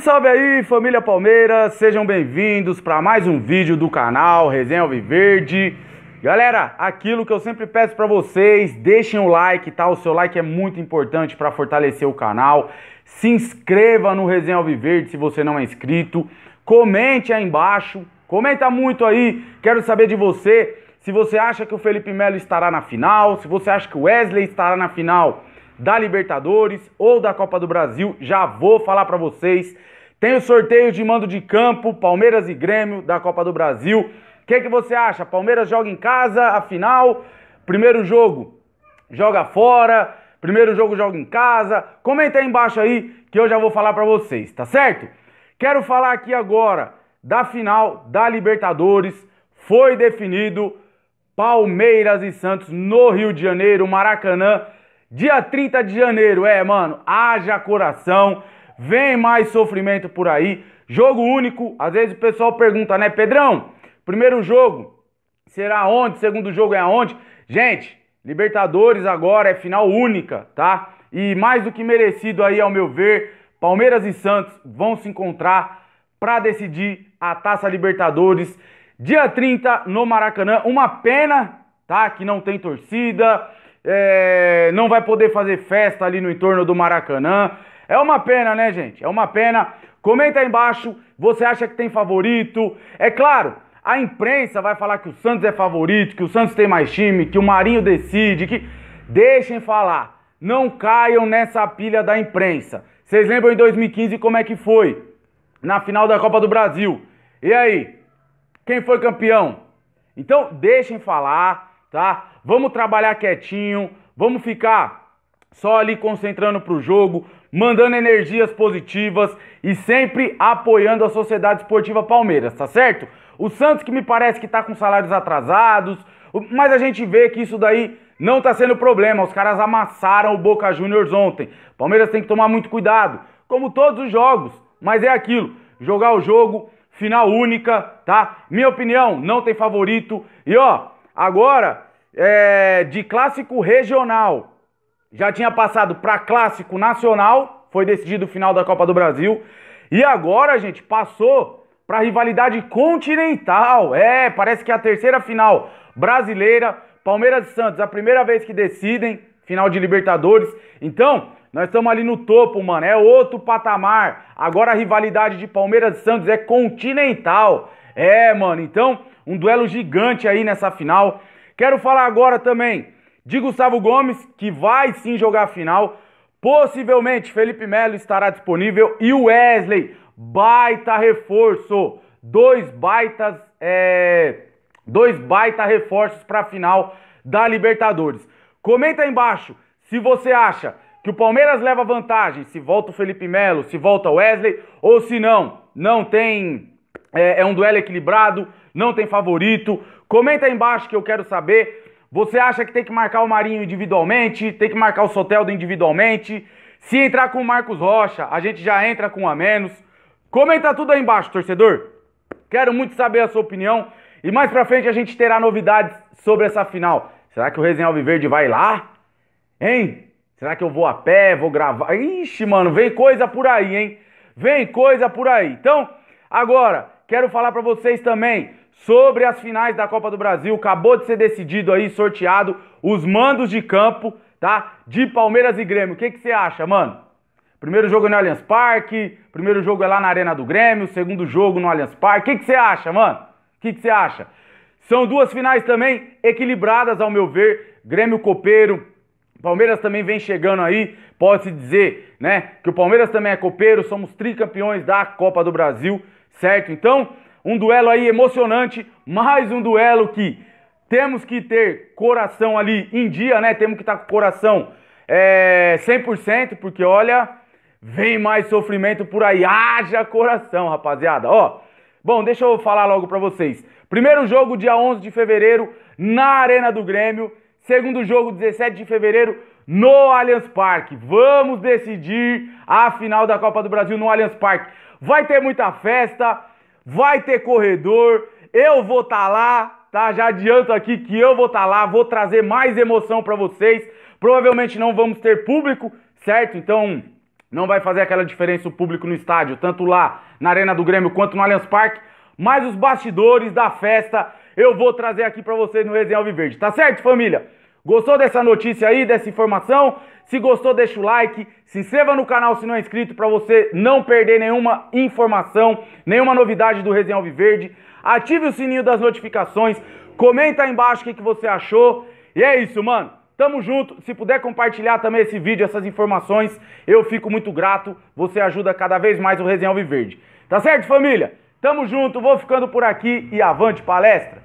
salve aí, família Palmeiras! Sejam bem-vindos para mais um vídeo do canal Resenha Alviverde. Galera, aquilo que eu sempre peço para vocês, deixem o like, tá? O seu like é muito importante para fortalecer o canal. Se inscreva no Resenha Alviverde se você não é inscrito. Comente aí embaixo, comenta muito aí. Quero saber de você se você acha que o Felipe Melo estará na final, se você acha que o Wesley estará na final da Libertadores ou da Copa do Brasil, já vou falar para vocês. Tem o sorteio de mando de campo, Palmeiras e Grêmio da Copa do Brasil. O que, que você acha? Palmeiras joga em casa, a final, primeiro jogo joga fora, primeiro jogo joga em casa. Comenta aí embaixo aí que eu já vou falar para vocês, tá certo? Quero falar aqui agora da final da Libertadores. Foi definido Palmeiras e Santos no Rio de Janeiro, Maracanã. Dia 30 de janeiro, é, mano, haja coração, vem mais sofrimento por aí. Jogo único, às vezes o pessoal pergunta, né, Pedrão? Primeiro jogo será onde? Segundo jogo é aonde? Gente, Libertadores agora é final única, tá? E mais do que merecido aí, ao meu ver, Palmeiras e Santos vão se encontrar para decidir a Taça Libertadores dia 30 no Maracanã. Uma pena, tá? Que não tem torcida é, não vai poder fazer festa ali no entorno do Maracanã. É uma pena, né, gente? É uma pena. Comenta aí embaixo, você acha que tem favorito? É claro, a imprensa vai falar que o Santos é favorito, que o Santos tem mais time, que o Marinho decide, que deixem falar. Não caiam nessa pilha da imprensa. Vocês lembram em 2015 como é que foi? Na final da Copa do Brasil. E aí? Quem foi campeão? Então, deixem falar tá? Vamos trabalhar quietinho, vamos ficar só ali concentrando pro jogo, mandando energias positivas e sempre apoiando a Sociedade Esportiva Palmeiras, tá certo? O Santos que me parece que tá com salários atrasados, mas a gente vê que isso daí não tá sendo problema. Os caras amassaram o Boca Juniors ontem. Palmeiras tem que tomar muito cuidado, como todos os jogos, mas é aquilo, jogar o jogo final única, tá? Minha opinião, não tem favorito. E ó, Agora, é, de clássico regional, já tinha passado para clássico nacional, foi decidido o final da Copa do Brasil. E agora, gente, passou para rivalidade continental. É, parece que é a terceira final brasileira. Palmeiras e Santos, a primeira vez que decidem final de Libertadores. Então, nós estamos ali no topo, mano. É outro patamar. Agora a rivalidade de Palmeiras e Santos é continental. É, mano. Então, um duelo gigante aí nessa final. Quero falar agora também de Gustavo Gomes, que vai sim jogar a final. Possivelmente Felipe Melo estará disponível e o Wesley, baita reforço. Dois baitas, é, dois baita reforços para a final da Libertadores. Comenta aí embaixo se você acha que o Palmeiras leva vantagem, se volta o Felipe Melo, se volta o Wesley, ou se não, não tem. É, é um duelo equilibrado não tem favorito. Comenta aí embaixo que eu quero saber. Você acha que tem que marcar o Marinho individualmente? Tem que marcar o Soteldo individualmente? Se entrar com o Marcos Rocha, a gente já entra com um a menos. Comenta tudo aí embaixo, torcedor. Quero muito saber a sua opinião. E mais pra frente a gente terá novidades sobre essa final. Será que o Resenha Alviverde vai lá? Hein? Será que eu vou a pé, vou gravar? Ixi, mano, vem coisa por aí, hein? Vem coisa por aí. Então, agora, quero falar pra vocês também sobre as finais da Copa do Brasil. Acabou de ser decidido aí, sorteado, os mandos de campo, tá? De Palmeiras e Grêmio. O que, que você acha, mano? Primeiro jogo é no Allianz Parque, primeiro jogo é lá na Arena do Grêmio, segundo jogo no Allianz Parque. O que, que você acha, mano? O que, que você acha? São duas finais também equilibradas, ao meu ver. Grêmio Copeiro, Palmeiras também vem chegando aí, pode-se dizer, né? Que o Palmeiras também é copeiro, somos tricampeões da Copa do Brasil, certo? Então, um duelo aí emocionante, mais um duelo que temos que ter coração ali em dia, né? Temos que estar com o coração é, 100%, porque olha, vem mais sofrimento por aí. Haja coração, rapaziada. Ó, bom, deixa eu falar logo para vocês. Primeiro jogo, dia 11 de fevereiro, na Arena do Grêmio. Segundo jogo, 17 de fevereiro, no Allianz Parque. Vamos decidir a final da Copa do Brasil no Allianz Parque. Vai ter muita festa vai ter corredor, eu vou estar tá lá, tá? Já adianto aqui que eu vou estar tá lá, vou trazer mais emoção para vocês. Provavelmente não vamos ter público, certo? Então, Não vai fazer aquela diferença o público no estádio, tanto lá na Arena do Grêmio quanto no Allianz Parque. Mas os bastidores da festa eu vou trazer aqui para vocês no Resenha Alviverde. Tá certo, família? Gostou dessa notícia aí, dessa informação? Se gostou, deixa o like, se inscreva no canal se não é inscrito para você não perder nenhuma informação, nenhuma novidade do Resenha Alviverde. Ative o sininho das notificações, comenta aí embaixo o que, você achou. E é isso, mano. Tamo junto. Se puder compartilhar também esse vídeo, essas informações, eu fico muito grato. Você ajuda cada vez mais o Resenha Alviverde. Tá certo, família? Tamo junto, vou ficando por aqui e avante palestra!